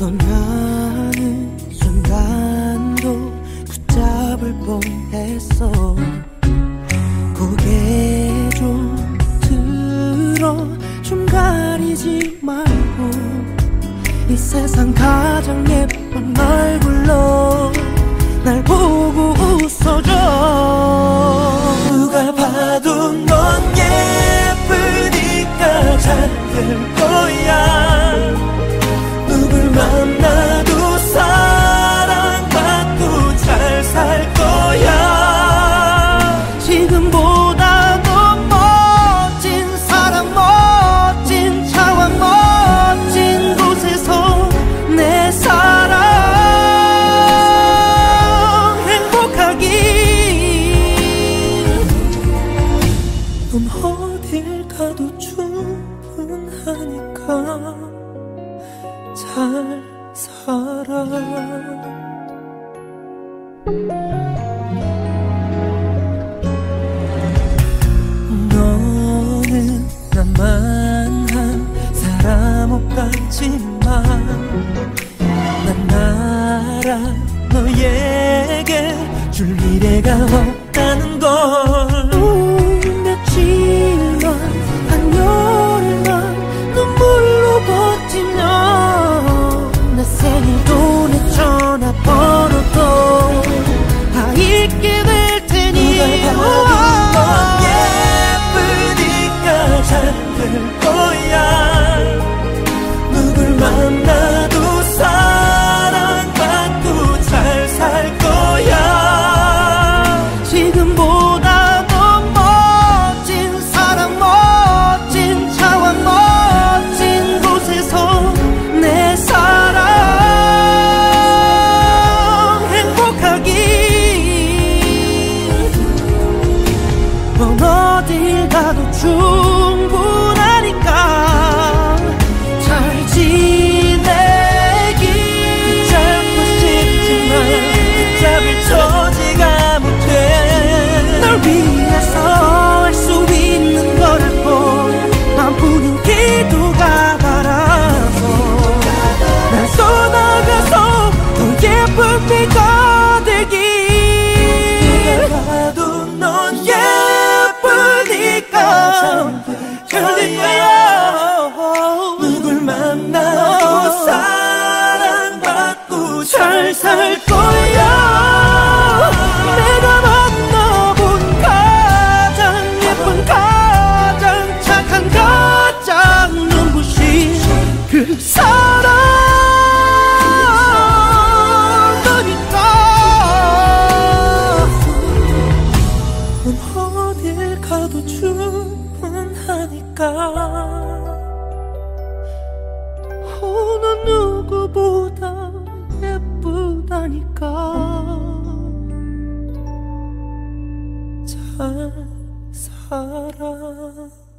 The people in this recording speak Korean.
떠나는 순간도 붙잡을 뻔했어. 고개 좀 들어 좀 가리지 말고 이 세상 가장 예쁜 얼굴로 날 보고 웃어줘. 잘 살아 너는 나만 한 사람 없다지만 난 알아 너에게 줄 미래가 없 어딜 가도 주 살 거야. 내가 만나본 가장 예쁜 가장 착한 가장 눈부신 그 사람. 그니까 어딜 가도 충분하니까. 어느 누구보다 예뻐 바쁘다니까. 잘 살아.